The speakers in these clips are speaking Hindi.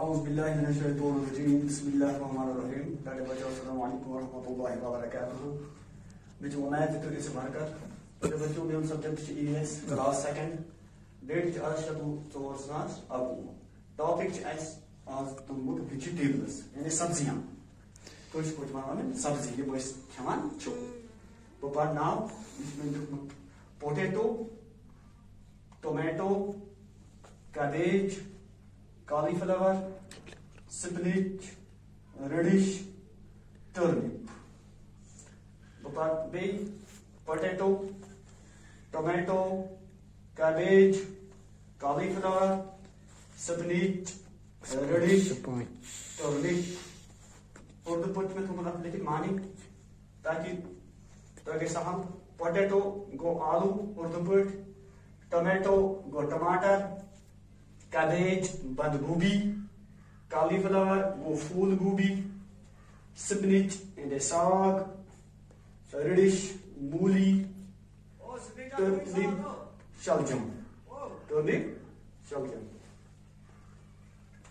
Auzubillahiminash-shaytanir-rajim. Bismillahir-rahmanir-rahim. प्यारे बच्चों अस्सलाम वालेकुम वरहमतुल्लाहि वबरकातुहू मैं जो उम्मीद तो इस भरकर तो बच्चों मेन सब्जेक्ट छ ईएस क्लास सेकंड डेट छ आज शतु चोर सास अब टॉपिक छ अस आज तुमुत वेजिटेबल्स यानी सब्ज़ियाँ कुछ कुछ मानो सब्ज़ी ये बस खवान छु वो पर नाम इसमें potato tomato cauliflower spinach radish turnip B potato tomato cabbage cauliflower spinach radish turnip Urdu पोच में तुम लिखित मानी, ताकि तक सहल पोटैटो गो आलू, उर्दू पे टोमेटो गो टमाटर कैबेज बंद गोभी cauliflower वो फूल गोभी and a साग radish मूली turnip शलजम। turnip शलजम।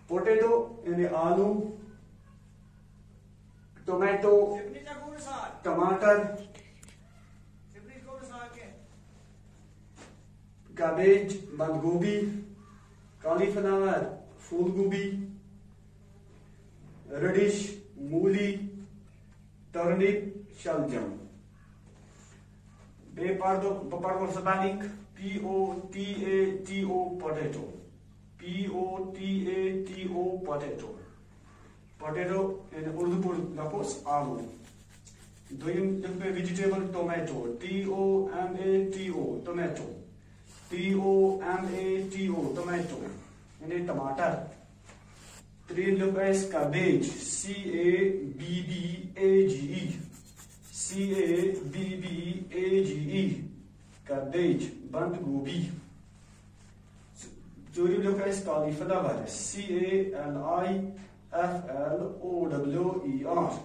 पोटैटो यानी आलू टोमेटो टमाटर कैबेज बंद गोभी cauliflower फूल गोभी radish, मूली टर्निप शलजम। बे पर दो पर को spelling P O T A T O potato P O T A T O potato potato in Urdu पर लपोस आलू लिखबे vegetable tomato T O M A T O tomato T O M A T O tomato यानी टमाटर। त्री लोग beige C A B B A G E C A B B A G E cabbage बंद गोभी चोरी लोग cauliflower C A L I F L O W E R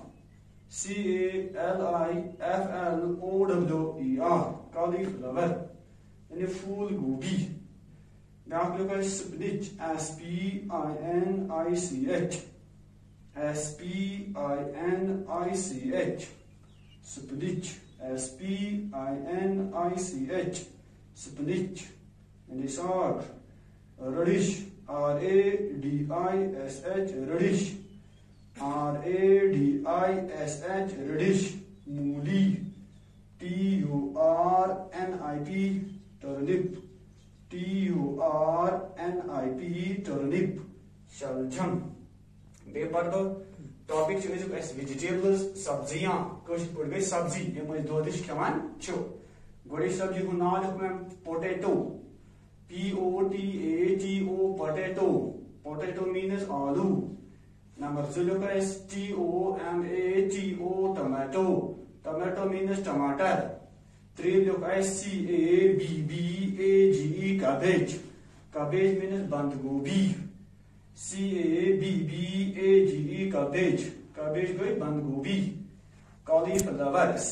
C A L I F L O W E R cauliflower यानी फूल गोभी। आप लोग spinach S P I N I C H S P I N I C H spinach S P I N I C H spinach, यानी short radish R A D I S H radish. R A D I S H radish. मूली T U R N I P Turnip. T U R N I P turnip. शलजम बेपर दो। टॉपिक वेजिटेबल्स सब्ज़ियाँ कश पड़ गई सब्ज़ी। यम अस दोदिश खवान छु गोडे सब्ज़ी को नाम लिख मैं। Potato P O T A T O potato potato means आलू। नंबर टू लिख T O M A T O tomato tomato means टमाटर। E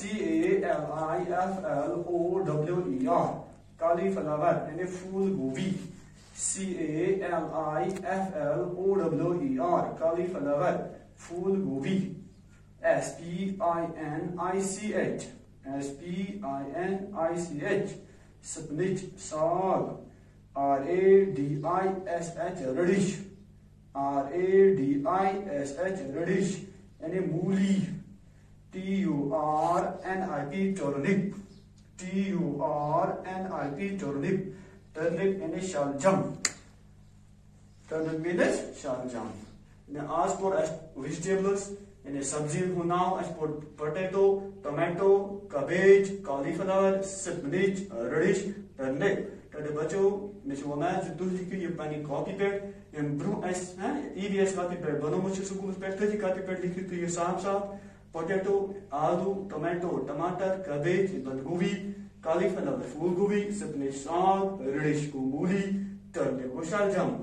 E E फूल गोभी. E. Cauliflower फूल गोभी. P I N I C H. S P I N I C H spinach साग R A D I S H radish R A D I S H radish यानी मूली T U R N I P turnip T U R N I P turnip turnip यानी शलजम turnip means शलजम यानी आज पर vegetables नाव अस potato tomato cabbage, cauliflower spinach radish turnip तद बचो कॉपी हाँ ईवीएस कॉपी बनो स्कूल पेट तथि कॉपी पेट लिखित ये साफ़ साफ़। पोटैटो आलू टोमेटो टमाटर, cabbage बंद गोभी फूल गोभी spinach साग radish को मूली turnip को शलजम।